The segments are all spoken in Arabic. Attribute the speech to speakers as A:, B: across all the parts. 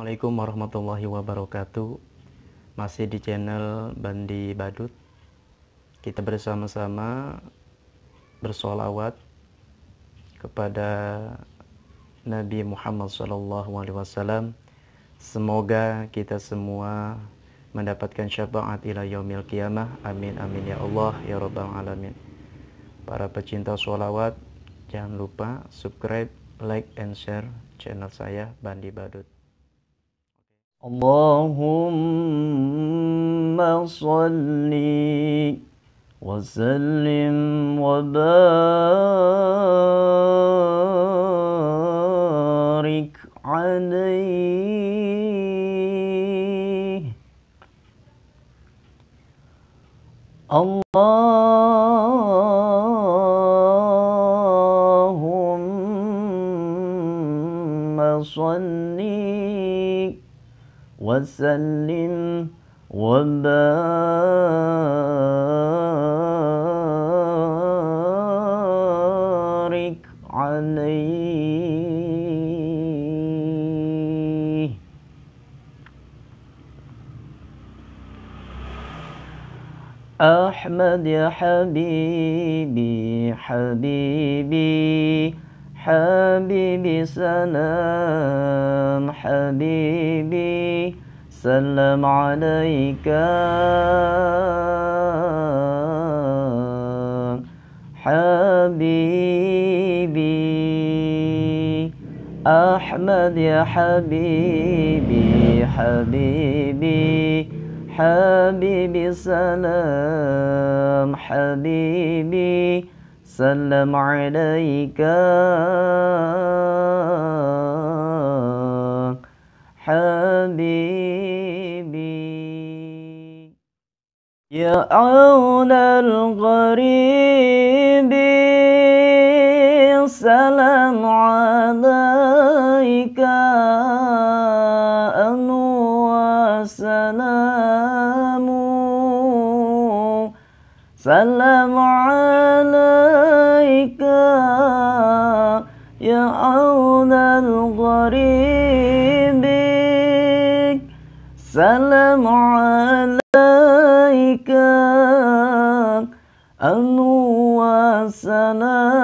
A: Assalamualaikum warahmatullahi wabarakatuh. Masih di channel Bandi Badut. Kita bersama-sama bersolawat kepada Nabi Muhammad SAW Semoga kita semua mendapatkan syafaat ila yaumil qiyamah. Amin amin ya Allah ya rabbal alamin. Para pecinta sholawat Jangan lupa subscribe, like, and share channel saya Bandi Badut
B: اللهم صل وسلم وبارك عليه. اللهم صل وسلم وبارك عليه. أحمد يا حبيبي حبيبي حبيبي سلام حبيبي سلم عليك. حبيبي أحمد يا حبيبي حبيبي حبيبي سلام حبيبي سلم عليك. حبيبي. يا عون الغريب سلام عليك. أنو وسلام سلام عليك يا عون الغريب. سلام عليك أنو وسلام.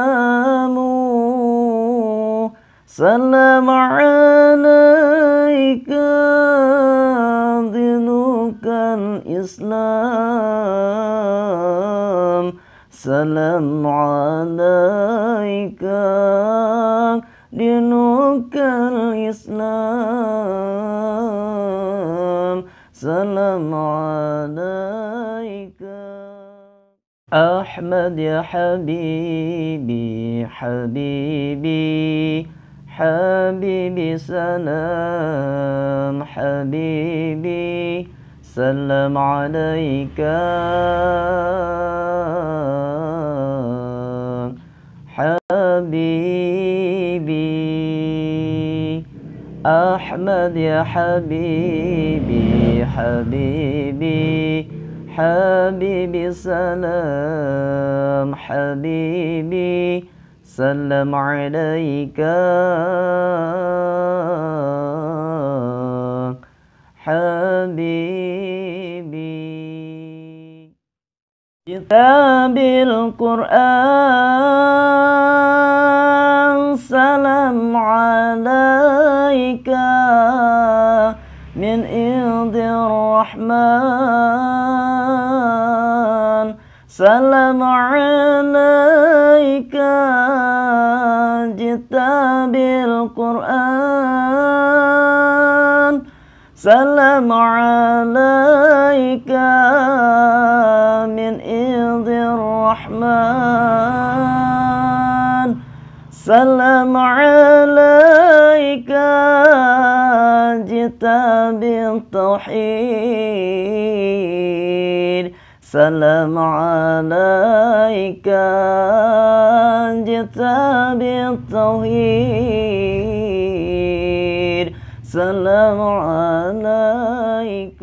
B: سلام عليك دينك الإسلام. سلام عليك دينك الإسلام. سلام عليك. أحمد يا حبيبي حبيبي حبيبي سلام حبيبي. سلم عليك. حبيبي أحمد يا حبيبي حبيبي حبيبي سلام حبيبي سلم عليك. كتاب القرآن سلام عليك من عند الرحمن سلام عليك جئت بالقرآن سلام عليك الرحمن. سلام عليك جئت بالتوحيد سلام عليك جئت بالتوحيد سلام عليك.